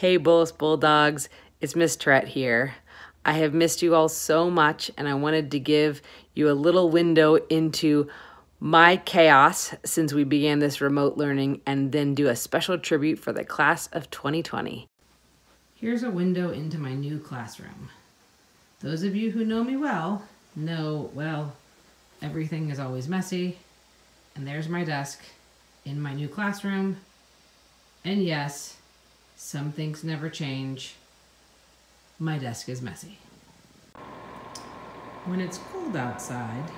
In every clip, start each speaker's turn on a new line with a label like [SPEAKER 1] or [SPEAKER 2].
[SPEAKER 1] Hey, Bullis Bulldogs, it's Miss Turett here. I have missed you all so much, and I wanted to give you a little window into my chaos since we began this remote learning and then do a special tribute for the class of 2020. Here's a window into my new classroom. Those of you who know me well know, well, everything is always messy, and there's my desk in my new classroom. And yes, some things never change. My desk is messy. When it's cold outside,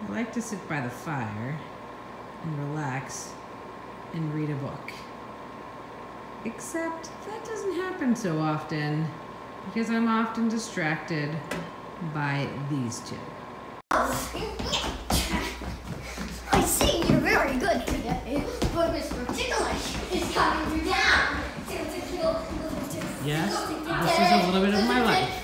[SPEAKER 1] I like to sit by the fire and relax and read a book. Except that doesn't happen so often because I'm often distracted by these two. This is a little bit of my life.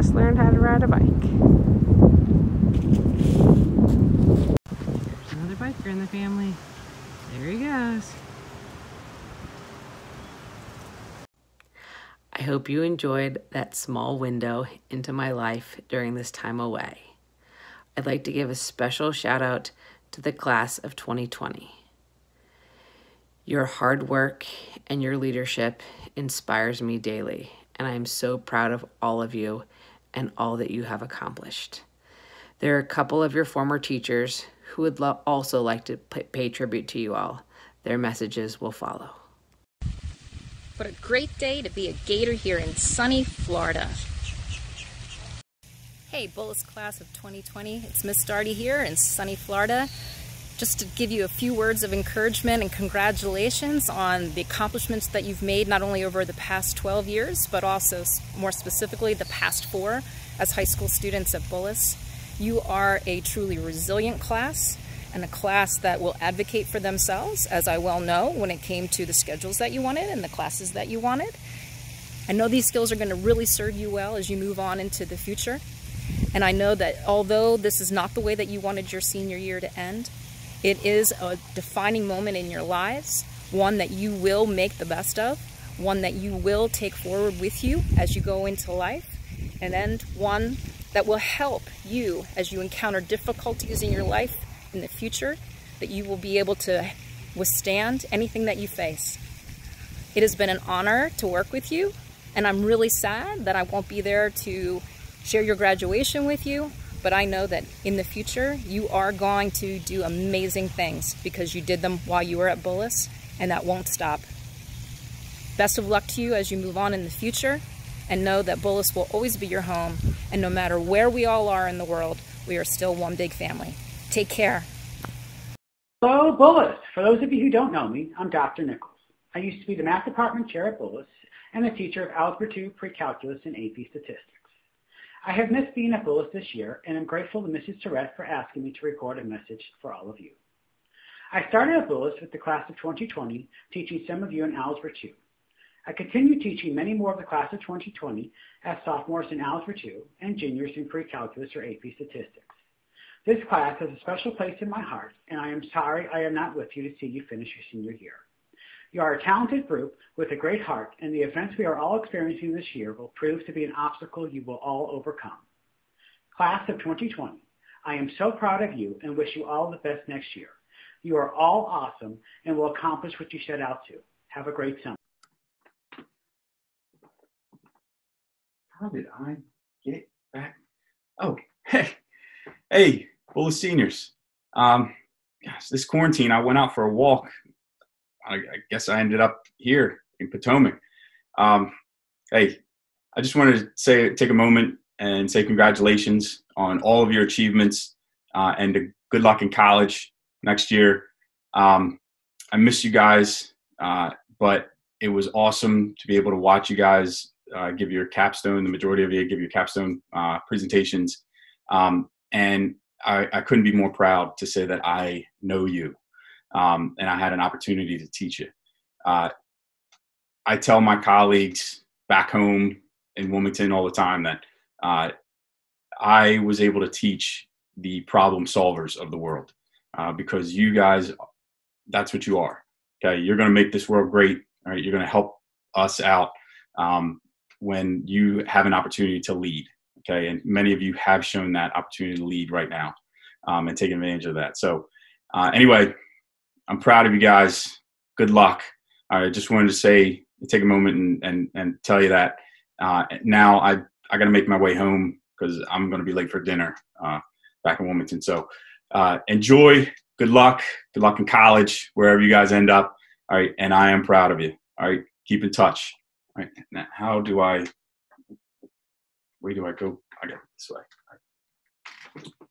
[SPEAKER 1] Just learned how to ride a bike. There's another biker in the family. There he goes. I hope you enjoyed that small window into my life during this time away. I'd like to give a special shout out to the class of 2020. Your hard work and your leadership inspires me daily, and I am so proud of all of you and all that you have accomplished. There are a couple of your former teachers who would also like to pay tribute to you all. Their messages will follow.
[SPEAKER 2] What a great day to be a Gator here in sunny Florida. Hey, Bullis class of 2020. It's Miss Darty here in sunny Florida. Just to give you a few words of encouragement and congratulations on the accomplishments that you've made not only over the past 12 years, but also more specifically the past four as high school students at Bullis. You are a truly resilient class and a class that will advocate for themselves, as I well know when it came to the schedules that you wanted and the classes that you wanted. I know these skills are going to really serve you well as you move on into the future. And I know that although this is not the way that you wanted your senior year to end, it is a defining moment in your lives, one that you will make the best of, one that you will take forward with you as you go into life, and then one that will help you as you encounter difficulties in your life in the future, that you will be able to withstand anything that you face. It has been an honor to work with you, and I'm really sad that I won't be there to share your graduation with you, but I know that in the future you are going to do amazing things because you did them while you were at Bullis, and that won't stop. Best of luck to you as you move on in the future, and know that Bullis will always be your home, and no matter where we all are in the world, we are still one big family. Take care.
[SPEAKER 3] Hello, Bullis. For those of you who don't know me, I'm Dr. Nichols. I used to be the math department chair at Bullis and the teacher of Algebra 2, Pre-Calculus, and AP Statistics. I have missed being at Bullis this year, and I'm grateful to Mrs. Turett for asking me to record a message for all of you. I started at Bullis with the class of 2020, teaching some of you in Algebra 2. I continue teaching many more of the class of 2020 as sophomores in Algebra 2 and juniors in Pre-Calculus or AP Statistics. This class has a special place in my heart, and I am sorry I am not with you to see you finish your senior year. You are a talented group with a great heart, and the events we are all experiencing this year will prove to be an obstacle you will all overcome. Class of 2020, I am so proud of you and wish you all the best next year. You are all awesome and will accomplish what you set out to. Have a great summer.
[SPEAKER 4] How did I get back Oh, Hey, Bullis seniors. Um, gosh, this quarantine, I went out for a walk. I, I guess I ended up here in Potomac. Um, hey, I just wanted to say, take a moment and say congratulations on all of your achievements uh, and good luck in college next year. Um, I miss you guys, uh, but it was awesome to be able to watch you guys uh, give your capstone. The majority of you give your capstone uh, presentations, um, and I, I, couldn't be more proud to say that I know you, um, and I had an opportunity to teach it. Uh, I tell my colleagues back home in Wilmington all the time that uh, I was able to teach the problem solvers of the world uh, because you guys, that's what you are. Okay, you're going to make this world great. All right, you're going to help us out um, when you have an opportunity to lead. Okay, and many of you have shown that opportunity to lead right now um, and take advantage of that. So, uh, anyway, I'm proud of you guys. Good luck. I just wanted to say, take a moment and and, and tell you that uh, now I I got to make my way home because I'm going to be late for dinner uh, back in Wilmington. So uh, enjoy. Good luck. Good luck in college, wherever you guys end up. All right, and I am proud of you. All right, keep in touch. All right, now how do I? Where do I go? I got this way.